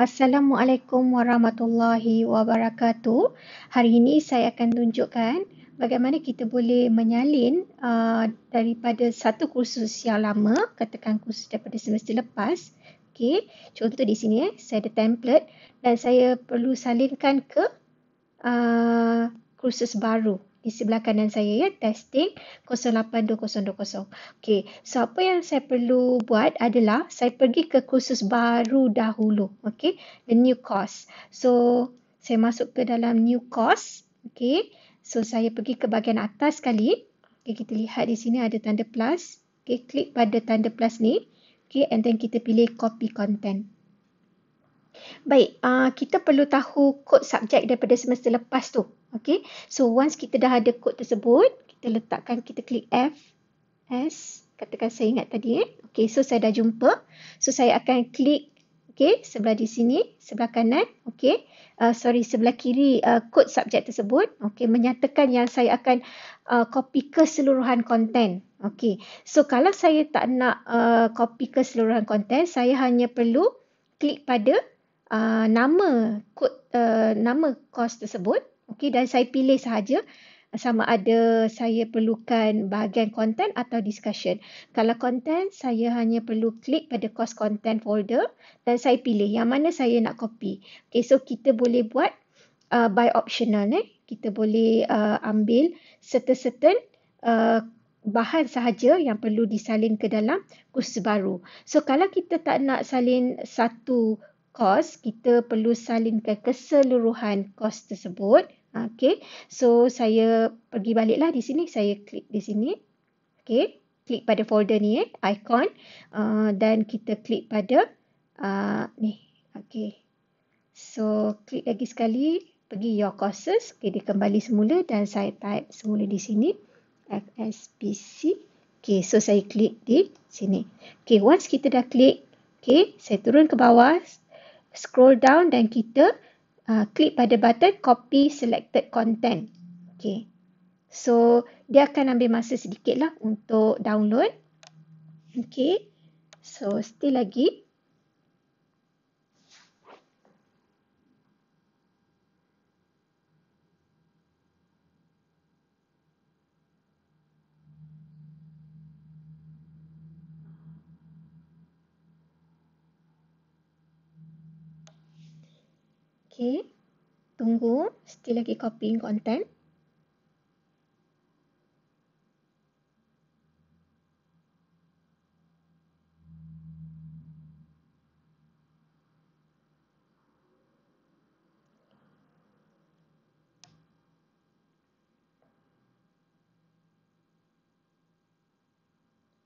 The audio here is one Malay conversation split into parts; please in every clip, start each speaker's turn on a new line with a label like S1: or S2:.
S1: Assalamualaikum warahmatullahi wabarakatuh. Hari ini saya akan tunjukkan bagaimana kita boleh menyalin uh, daripada satu kursus yang lama, katakan kursus daripada semester lepas. Okey, contoh di sini eh, saya ada template dan saya perlu salinkan ke uh, kursus baru di sebelah kanan saya ya testing 082020. Okey, so apa yang saya perlu buat adalah saya pergi ke kursus baru dahulu. Okey, the new course. So saya masuk ke dalam new course. Okey, so saya pergi ke bahagian atas sekali. Okey, kita lihat di sini ada tanda plus. Okey, klik pada tanda plus ni. Okey, and then kita pilih copy content. Baik, uh, kita perlu tahu kod subjek daripada semester lepas tu. Okay, so once kita dah ada kod tersebut, kita letakkan, kita klik F, S, katakan saya ingat tadi eh. Okay, so saya dah jumpa. So saya akan klik, okay, sebelah di sini, sebelah kanan, okay. Uh, sorry, sebelah kiri uh, kod subjek tersebut, okay, menyatakan yang saya akan uh, copy keseluruhan konten. Okay, so kalau saya tak nak uh, copy keseluruhan konten, saya hanya perlu klik pada uh, nama kod, uh, nama kos tersebut, Okey dan saya pilih sahaja sama ada saya perlukan bahagian content atau discussion. Kalau content, saya hanya perlu klik pada course content folder dan saya pilih yang mana saya nak copy. Okay, so kita boleh buat uh, by optional. Eh. Kita boleh uh, ambil certain-certain uh, bahan sahaja yang perlu disalin ke dalam kursus baru. So kalau kita tak nak salin satu course, kita perlu salinkan keseluruhan course tersebut. Okay, so saya pergi baliklah di sini. Saya klik di sini. Okay, klik pada folder ni eh, icon. Uh, dan kita klik pada uh, ni. Okay, so klik lagi sekali. Pergi your courses. Okay, dia kembali semula dan saya type semula di sini. FSPC. Okay, so saya klik di sini. Okay, once kita dah klik. Okay, saya turun ke bawah. Scroll down dan kita uh, klik pada button copy selected content. Okay. So, dia akan ambil masa sedikit lah untuk download. Okay. So, still lagi. Okay. Tunggu. Still lagi copying content.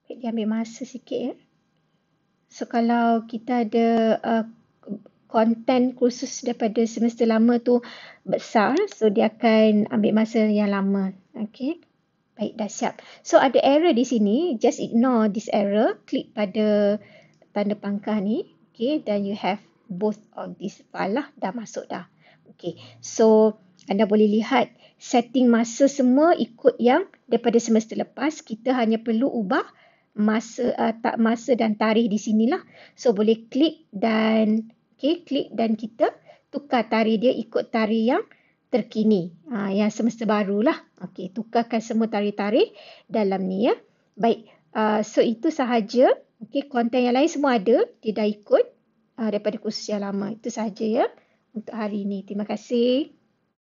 S1: Dia ambil masa sikit ya. So kalau kita ada uh, konten kursus daripada semester lama tu besar. So dia akan ambil masa yang lama. Okey baik dah siap. So ada error di sini. Just ignore this error. Klik pada tanda pangkah ni. Okey dan you have both of this file lah. Dah masuk dah. Okey so anda boleh lihat setting masa semua ikut yang daripada semester lepas. Kita hanya perlu ubah masa uh, tak masa dan tarikh di sinilah. So boleh klik dan Okay, klik dan kita tukar tarikh dia ikut tarikh yang terkini. Ha, yang semester baru lah. Okay, tukarkan semua tarikh-tarikh dalam ni ya. Baik, uh, so itu sahaja. Okay, konten yang lain semua ada. Dia dah ikut uh, daripada kursus yang lama. Itu sahaja ya untuk hari ini. Terima kasih.